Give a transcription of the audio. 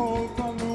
hold on